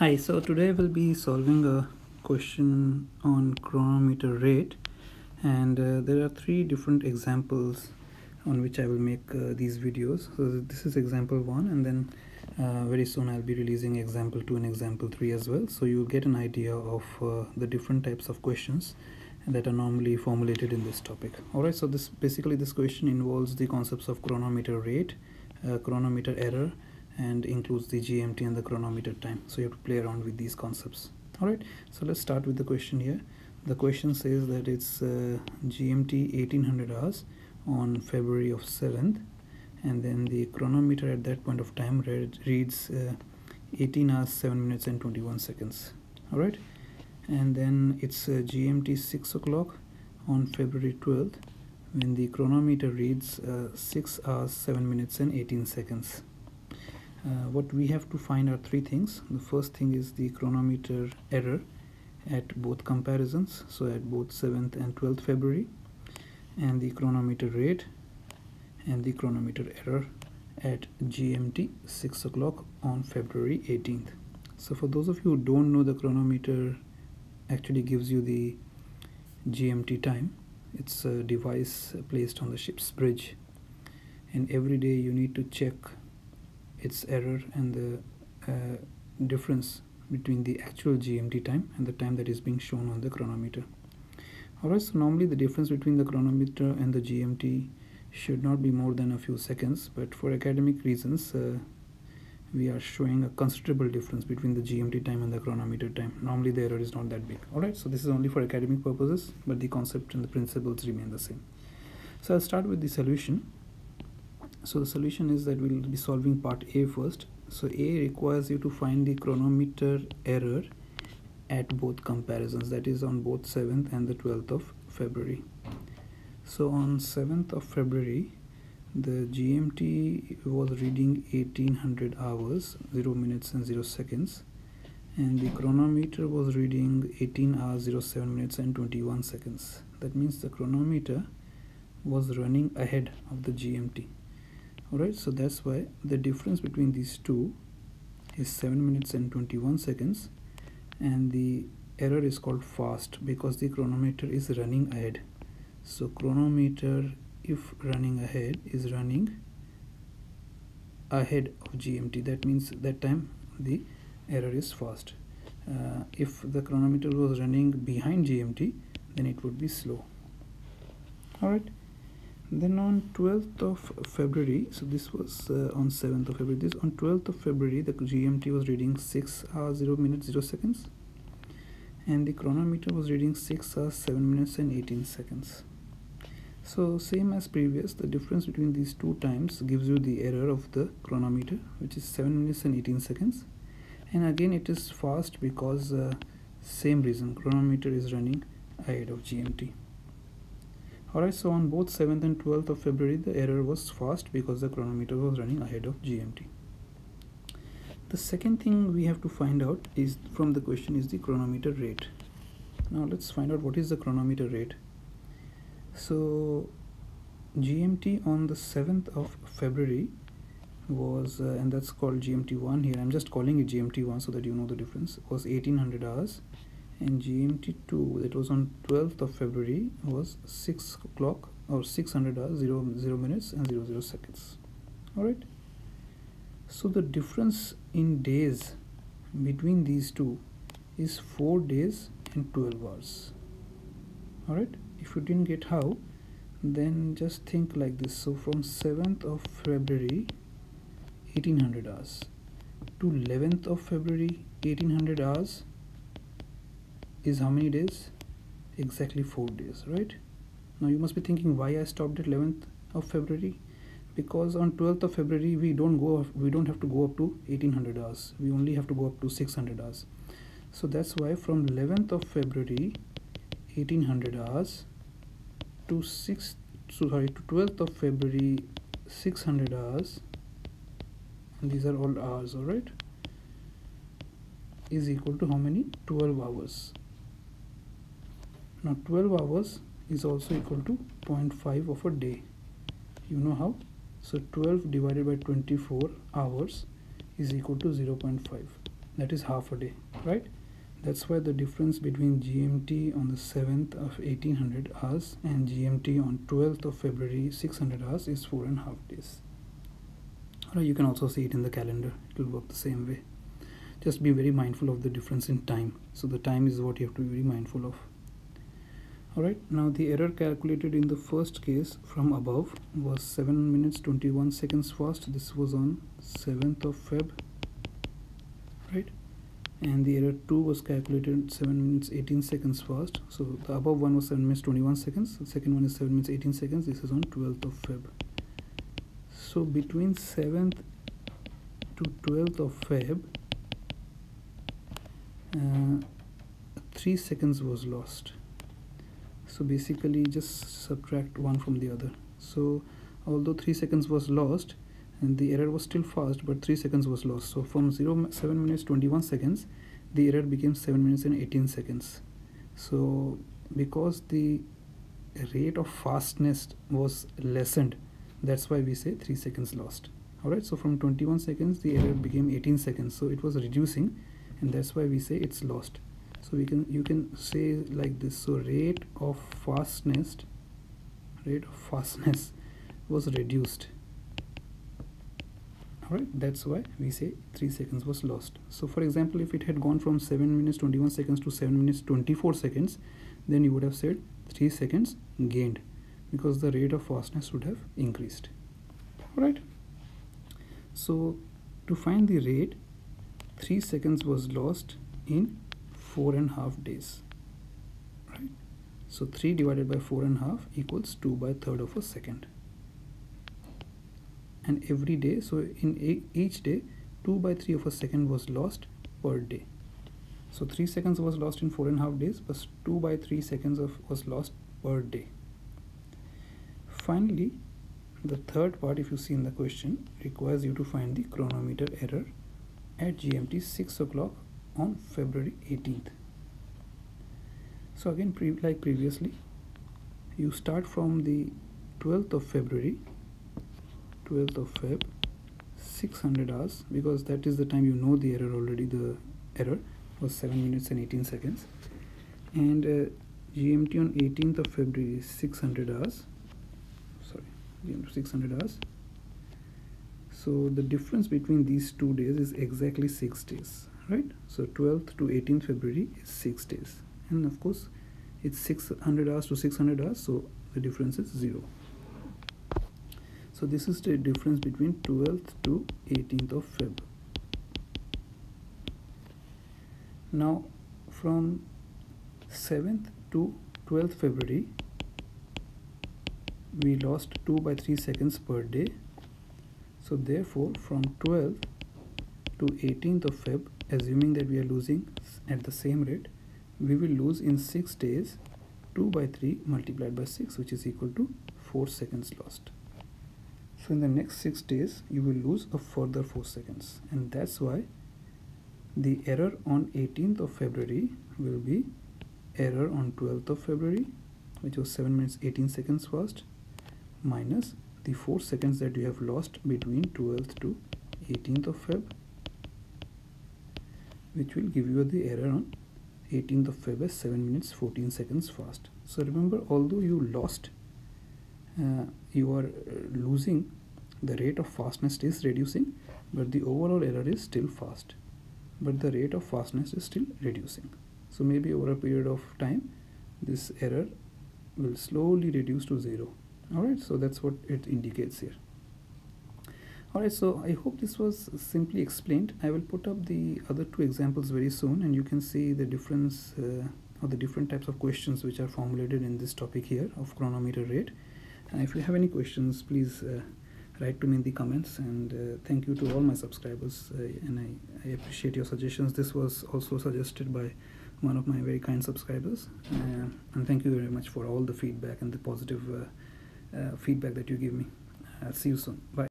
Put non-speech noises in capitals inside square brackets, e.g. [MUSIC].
Hi, so today we'll be solving a question on chronometer rate and uh, there are three different examples on which I will make uh, these videos. So this is example one and then uh, very soon I'll be releasing example two and example three as well. So you'll get an idea of uh, the different types of questions that are normally formulated in this topic. Alright, so this basically this question involves the concepts of chronometer rate, uh, chronometer error and includes the GMT and the chronometer time. So you have to play around with these concepts. All right, so let's start with the question here. The question says that it's uh, GMT 1800 hours on February of 7th and then the chronometer at that point of time read, reads uh, 18 hours 7 minutes and 21 seconds all right and then it's uh, GMT 6 o'clock on February 12th when the chronometer reads uh, 6 hours 7 minutes and 18 seconds uh, what we have to find are three things. The first thing is the chronometer error at both comparisons so at both 7th and 12th February and the chronometer rate and the chronometer error at GMT 6 o'clock on February 18th so for those of you who don't know the chronometer actually gives you the GMT time. It's a device placed on the ship's bridge and every day you need to check its error and the uh, difference between the actual GMT time and the time that is being shown on the chronometer. Alright, so normally the difference between the chronometer and the GMT should not be more than a few seconds, but for academic reasons, uh, we are showing a considerable difference between the GMT time and the chronometer time. Normally the error is not that big. Alright, so this is only for academic purposes, but the concept and the principles remain the same. So I'll start with the solution so the solution is that we'll be solving part a first. So a requires you to find the chronometer error at both comparisons. That is on both 7th and the 12th of february. So on 7th of february the gmt was reading 1800 hours 0 minutes and 0 seconds. And the chronometer was reading 18 hours 07 minutes and 21 seconds. That means the chronometer was running ahead of the gmt alright so that's why the difference between these two is 7 minutes and 21 seconds. And the error is called fast because the chronometer is running ahead. So chronometer if running ahead is running ahead of GMT that means that time the error is fast. Uh, if the chronometer was running behind GMT then it would be slow. Alright then on 12th of February so this was uh, on 7th of February this on 12th of February the GMT was reading 6 hours 0 minutes 0 seconds. And the chronometer was reading 6 hours 7 minutes and 18 seconds. So same as previous the difference between these two times gives you the error of the chronometer which is 7 minutes and 18 seconds. And again it is fast because uh, same reason chronometer is running ahead of GMT Alright, so on both 7th and 12th of February, the error was fast because the chronometer was running ahead of GMT. The second thing we have to find out is from the question is the chronometer rate. Now let's find out what is the chronometer rate. So GMT on the 7th of February was, uh, and that's called GMT1 here, I'm just calling it GMT1 so that you know the difference, was 1800 hours and GMT2 that was on 12th of February was 6 o'clock or 600 hours 0, 0 minutes and 0 0 seconds. Alright? So the difference in days between these two is 4 days and 12 hours. Alright? If you didn't get how then just think like this. So from 7th of February 1800 hours to 11th of February 1800 hours is how many days? Exactly four days right? Now you must be thinking why I stopped at 11th of February. Because on 12th of February we don't go we don't have to go up to 1800 hours. We only have to go up to 600 hours. So that's why from 11th of February 1800 hours to 6 so sorry to 12th of February 600 hours. And these are all hours all right? Is equal to how many? 12 hours now 12 hours is also equal to 0.5 of a day. You know how? So 12 divided by 24 hours is equal to 0 0.5 that is half a day right? That's why the difference between GMT on the 7th of 1800 hours and GMT on 12th of February 600 hours is four and a half days. Or you can also see it in the calendar. It will work the same way. Just be very mindful of the difference in time. So the time is what you have to be very mindful of alright now the error calculated in the first case from above was 7 minutes 21 seconds fast. This was on 7th of Feb right? And the error 2 was calculated 7 minutes 18 seconds fast. So the above one was 7 minutes 21 seconds the second one is 7 minutes 18 seconds. This is on 12th of Feb. So between 7th to 12th of Feb uh, 3 seconds was lost so basically just subtract one from the other. So although 3 seconds was lost and the error was still fast but 3 seconds was lost. So from 0 7 minutes 21 seconds the error became 7 minutes and 18 seconds. So because the rate of fastness was lessened that's why we say 3 seconds lost. Alright so from 21 seconds the error became 18 seconds. So it was reducing and that's why we say it's lost so we can you can say like this. So rate of fastness rate of fastness [LAUGHS] was reduced. Alright that's why we say 3 seconds was lost. So for example if it had gone from 7 minutes 21 seconds to 7 minutes 24 seconds then you would have said 3 seconds gained because the rate of fastness would have increased. Alright. So to find the rate 3 seconds was lost in four and a half days right? So 3 divided by four and a half equals 2 by third of a second. And every day so in each day 2 by 3 of a second was lost per day. So 3 seconds was lost in four and a half days plus 2 by 3 seconds of was lost per day. Finally the third part if you see in the question requires you to find the chronometer error at GMT 6 o'clock on February 18th. So again pre like previously you start from the 12th of February 12th of Feb 600 hours because that is the time you know the error already the error was 7 minutes and 18 seconds. And uh, GMT on 18th of February is 600 hours. Sorry GMT 600 hours. So the difference between these two days is exactly six days right? So 12th to 18th february is six days. And of course it's 600 hours to 600 hours so the difference is zero. So this is the difference between 12th to 18th of feb. Now from 7th to 12th february we lost 2 by 3 seconds per day. So therefore from 12th to 18th of Feb assuming that we are losing at the same rate we will lose in 6 days 2 by 3 multiplied by 6 which is equal to 4 seconds lost. So in the next 6 days you will lose a further 4 seconds and that's why the error on 18th of February will be error on 12th of February which was 7 minutes 18 seconds fast minus the 4 seconds that you have lost between 12th to 18th of Feb which will give you the error on 18th of February 7 minutes 14 seconds fast. So remember although you lost uh, you are uh, losing the rate of fastness is reducing but the overall error is still fast but the rate of fastness is still reducing. So maybe over a period of time this error will slowly reduce to zero alright so that's what it indicates here alright so I hope this was simply explained I will put up the other two examples very soon and you can see the difference uh, or the different types of questions which are formulated in this topic here of chronometer rate and if you have any questions please uh, write to me in the comments and uh, thank you to all my subscribers uh, and I, I, appreciate your suggestions this was also suggested by one of my very kind subscribers uh, and thank you very much for all the feedback and the positive uh, uh, feedback that you give me. I'll see you soon. Bye.